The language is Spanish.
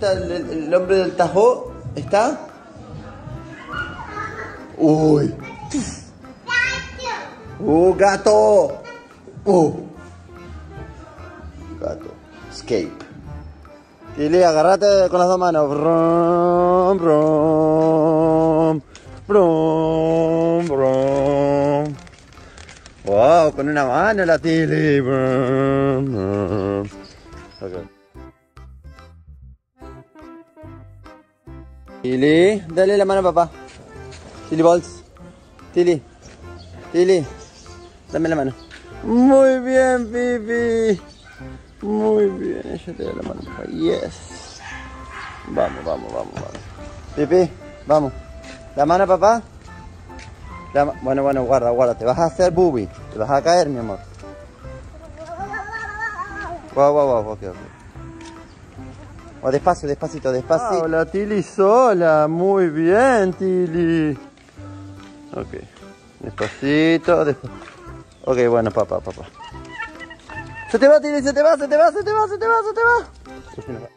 está el, el- hombre del tajo? ¿Está? Uy. Uh, gato. Uh. Gato. Escape. Tilly, agárrate con las dos manos. Brum, brum, brum, brum. Wow, con una mano la Tilly. Brum, Tilly, dale la mano papá. Tilly Balls. Tilly. Tilly. Dame la mano. Muy bien, Pipi. Muy bien, ella te da la mano. papá. Yes. Vamos, vamos, vamos, vamos. Pipi, vamos. ¿La mano, papá? Bueno, bueno, guarda, guarda. Te vas a hacer booby. Te vas a caer, mi amor. Guau, guau, guau, ok, ok. Oh, despacio, despacito, despacito. Hola, Tili sola. Muy bien, Tili. Ok. Despacito, despacito. Ok, bueno, papá, papá. Se te va, Tili, se te va, se te va, se te va, se te va, se te va.